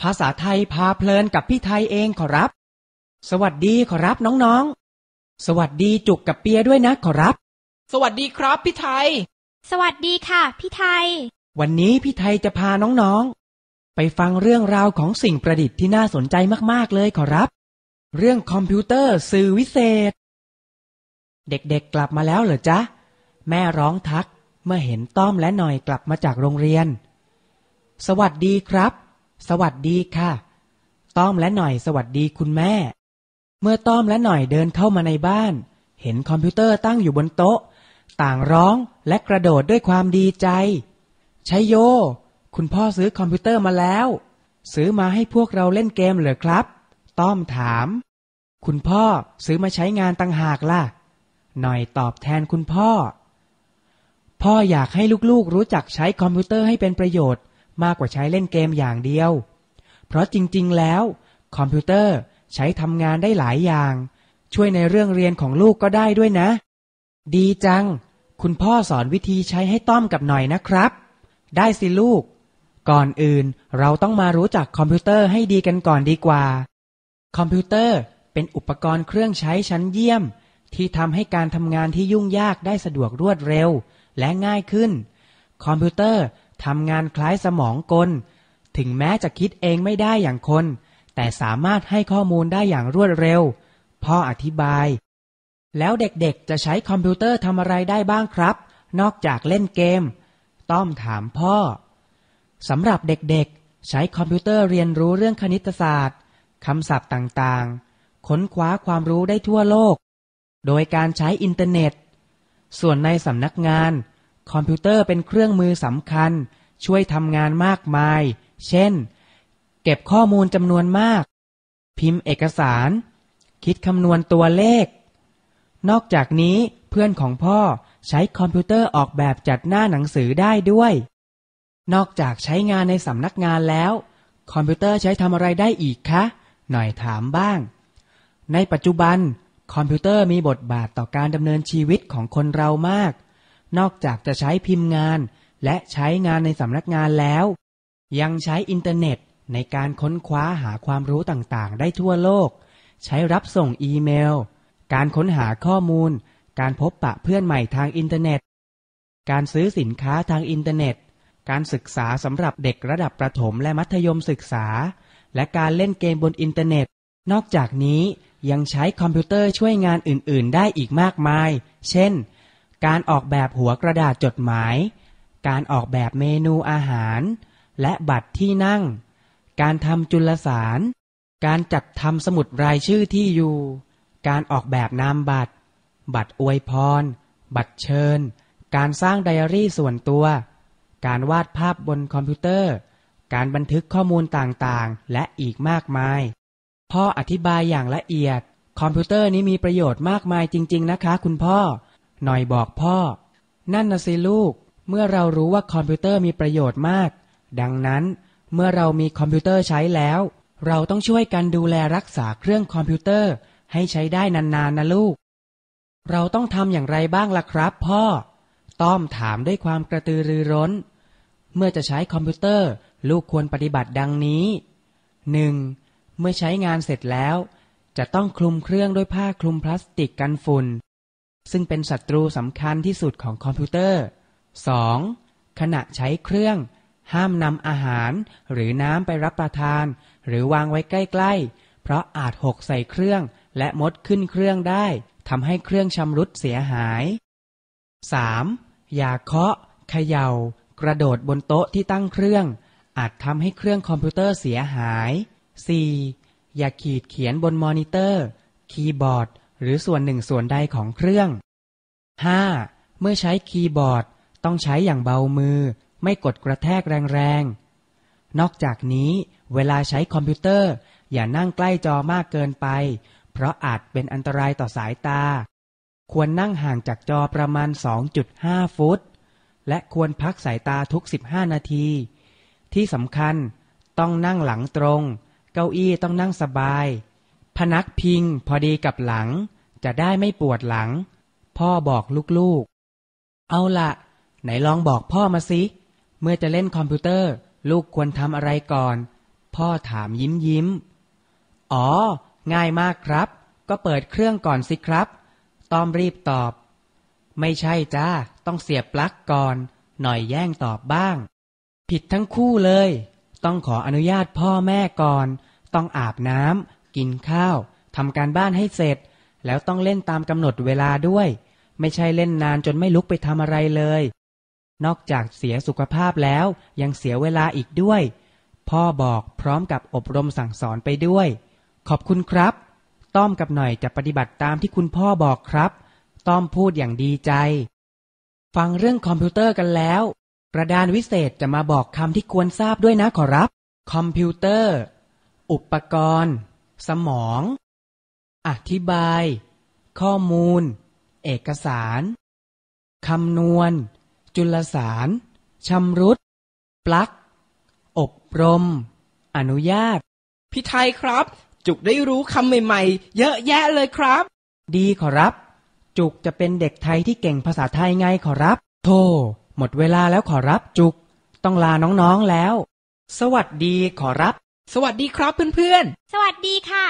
ภาษาไทยพาเพลินกับพี่ไทยเองขอรับ สวัสดีขอรับน้องๆ สวัสดีจุกกับเปียด้วยนะขอรับ สวัสดีครับพี่ไทย สวัสดีค่ะพี่ไทย วันนี้พี่ไทยจะพาน้องๆ ไปฟังเรื่องราวของสิ่งประดิษฐ์ที่น่าสนใจมากๆเลยขอรับ เรื่องคอมพิวเตอร์สื่อวิเศษ เด็กๆกลับมาแล้วเหรอจ๊ะ แม่ร้องทักเมื่อเห็นต้อมและหน่อยกลับมาจากโรงเรียน สวัสดีครับ สวัสดีค่ะ ต้อมและหน่อยสวัสดีคุณแม่ เมื่อต้อมและหน่อยเดินเข้ามาในบ้าน เห็นคอมพิวเตอร์ตั้งอยู่บนโต๊ะ ต่างร้องและกระโดดด้วยความดีใจชัยโย คุณพ่อซื้อคอมพิวเตอร์มาแล้ว ซื้อมาให้พวกเราเล่นเกมเหรอครับ ต้อมถาม คุณพ่อซื้อมาใช้งานต่างหากล่ะ หน่อยตอบแทนคุณพ่อ พ่ออยากให้ลูกๆรู้จักใช้คอมพิวเตอร์ให้เป็นประโยชน์ มากกว่าใช้เล่นเกมอย่างเดียว เพราะจริงๆ แล้ว คอมพิวเตอร์ใช้ทำงานได้หลายอย่าง ช่วยในเรื่องเรียนของลูกก็ได้ด้วยนะ ดีจัง คุณพ่อสอนวิธีใช้ให้ต้อมกับหน่อยนะครับ ได้สิลูก ก่อนอื่นเราต้องมารู้จักคอมพิวเตอร์ให้ดีกันก่อนดีกว่า คอมพิวเตอร์เป็นอุปกรณ์เครื่องใช้ชั้นเยี่ยม ที่ทำให้การทำงานที่ยุ่งยากได้สะดวกรวดเร็ว และง่ายขึ้น คอมพิวเตอร์ ทำงานคล้ายสมองกล ถึงแม้จะคิดเองไม่ได้อย่างคน แต่สามารถให้ข้อมูลได้อย่างรวดเร็ว พ่ออธิบาย แล้วเด็กๆจะใช้คอมพิวเตอร์ทำอะไรได้บ้างครับ นอกจากเล่นเกม ต้อมถามพ่อสำหรับเด็กๆ ใช้คอมพิวเตอร์เรียนรู้เรื่องคณิตศาสตร์คำศัพท์ต่างๆ ค้นคว้าความรู้ได้ทั่วโลก โดยการใช้อินเทอร์เน็ต ส่วนในสำนักงาน คอมพิวเตอร์เป็นเครื่องมือสำคัญ ช่วยทำงานมากมาย เช่น เก็บข้อมูลจำนวนมาก พิมพ์เอกสาร คิดคำนวณตัวเลข นอกจากนี้เพื่อนของพ่อใช้คอมพิวเตอร์ออกแบบจัดหน้าหนังสือได้ด้วย นอกจากใช้งานในสำนักงานแล้ว คอมพิวเตอร์ใช้ทำอะไรได้อีกคะ หน่อยถามบ้าง ในปัจจุบัน คอมพิวเตอร์มีบทบาทต่อการดำเนินชีวิตของคนเรามาก นอกจากจะใช้พิมพ์งาน และใช้งานในสำนักงานแล้ว ยังใช้อินเทอร์เน็ตในการค้นคว้าหาความรู้ต่างๆ ได้ทั่วโลก ใช้รับส่งอีเมล การค้นหาข้อมูล การพบปะเพื่อนใหม่ทางอินเทอร์เน็ต การซื้อสินค้าทางอินเทอร์เน็ต การศึกษาสำหรับเด็กระดับประถมและมัธยมศึกษา และการเล่นเกมบนอินเทอร์เน็ต นอกจากนี้ยังใช้คอมพิวเตอร์ช่วยงานอื่น ๆ ได้อีกมากมาย เช่น การออกแบบหัวกระดาษจดหมาย การออกแบบเมนูอาหาร และบัตรที่นั่ง การทำจุลสาร การจัดทำสมุดรายชื่อที่อยู่ การออกแบบนามบัตร บัตรอวยพร บัตรเชิญ การสร้างไดอารี่ส่วนตัว การวาดภาพบนคอมพิวเตอร์ การบันทึกข้อมูลต่างๆ และอีกมากมาย พ่ออธิบายอย่างละเอียด คอมพิวเตอร์นี้มีประโยชน์มากมายจริง ๆ นะคะ คุณพ่อ หน่อยบอกพ่อ นั่นนะสิลูก เมื่อเรารู้ว่าคอมพิวเตอร์มีประโยชน์มาก ดังนั้น เมื่อเรามีคอมพิวเตอร์ใช้แล้ว เราต้องช่วยกันดูแลรักษาเครื่องคอมพิวเตอร์ ให้ใช้ได้นานๆนนะลูก เราต้องทำอย่างไรบ้างล่ะครับพ่อ ต้อมถามด้วยความกระตือรือร้น เมื่อจะใช้คอมพิวเตอร์ ลูกควรปฏิบัติดังนี้ 1. เมื่อใช้งานเสร็จแล้ว จะต้องคลุมเครื่องด้วยผ้าคลุมพลาสติกกันฝุ่น ซึ่งเป็นศัตรูสำคัญที่สุดของคอมพิวเตอร์ 2. ขณะใช้เครื่อง ห้ามนำอาหารหรือน้ำไปรับประทาน หรือวางไว้ใกล้ ๆ เพราะอาจหกใส่เครื่อง และมดขึ้นเครื่องได้ทำให้เครื่องชำรุดเสียหาย 3. อย่าเคาะ เขย่า กระโดดบนโต๊ะที่ตั้งเครื่อง อาจทำให้เครื่องคอมพิวเตอร์เสียหาย 4. อย่าขีดเขียนบนมอนิเตอร์ คีย์บอร์ด หรือส่วนหนึ่งส่วนใดของเครื่อง 5. เมื่อใช้คีย์บอร์ดต้องใช้อย่างเบามือ ไม่กดกระแทกแรงๆ นอกจากนี้เวลาใช้คอมพิวเตอร์ อย่านั่งใกล้จอมากเกินไป เพราะอาจเป็นอันตรายต่อสายตา ควรนั่งห่างจากจอประมาณ 2.5 ฟุต และควรพักสายตาทุก 15 นาที ที่สำคัญต้องนั่งหลังตรง เก้าอี้ต้องนั่งสบาย พนักพิงพอดีกับหลัง จะได้ไม่ปวดหลัง พ่อบอกลูกๆ เอาละไหนลองบอกพ่อมาสิ เมื่อจะเล่นคอมพิวเตอร์ ลูกควรทำอะไรก่อน พ่อถามยิ้มยิ้ม อ๋อ ง่ายมากครับ ก็เปิดเครื่องก่อนสิครับต้อมรีบตอบ ไม่ใช่จ้า ต้องเสียบปลั๊กก่อน หน่อยแย่งตอบบ้าง ผิดทั้งคู่เลย ต้องขออนุญาตพ่อแม่ก่อน ต้องอาบน้ำ กินข้าวทำการบ้านให้เสร็จ แล้วต้องเล่นตามกำหนดเวลาด้วย ไม่ใช่เล่นนานจนไม่ลุกไปทำอะไรเลย นอกจากเสียสุขภาพแล้วยังเสียเวลาอีกด้วย พ่อบอกพร้อมกับอบรมสั่งสอนไปด้วย ขอบคุณครับ ต้อมกับหน่อยจะปฏิบัติตามที่คุณพ่อบอกครับ ต้อมพูดอย่างดีใจ ฟังเรื่องคอมพิวเตอร์กันแล้ว กระดานวิเศษจะมาบอกคำที่ควรทราบด้วยนะขอรับ คอมพิวเตอร์ อุปกรณ์ สมอง อธิบาย ข้อมูล เอกสารคำนวณ จุลสารชำรุด ปลั๊กอบรม อนุญาต พี่ไทยครับ จุกได้รู้คำใหม่ๆ เยอะแยะเลยครับ ดีขอรับ จุกจะเป็นเด็กไทยที่เก่งภาษาไทยไงขอรับโธ่หมดเวลาแล้วขอรับจุก ต้องลาน้องๆแล้ว สวัสดีขอรับ สวัสดีครับเพื่อนๆ สวัสดีค่ะ